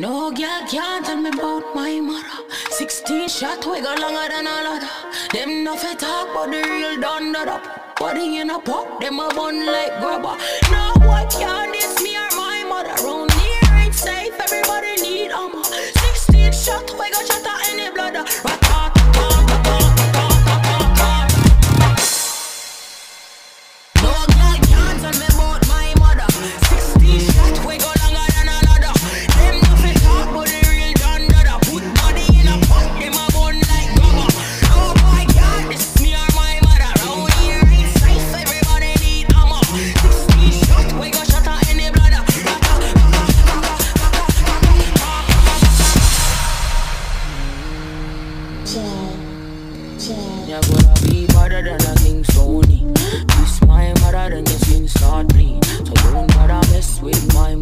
No girl can't tell me about my mother. 16 shot, we go longer than a ladder. Them nothing talk, but the real done that up. Body in a pot, them a bun like grabber. No boy can't diss me or my mother. Round here ain't safe, everybody need armor. 16 shot, we go shot at any blood. No girl can't tell me Yeah, gonna be better than a King Sony. This my mother, then your skin start bleed. So don't bother mess with my.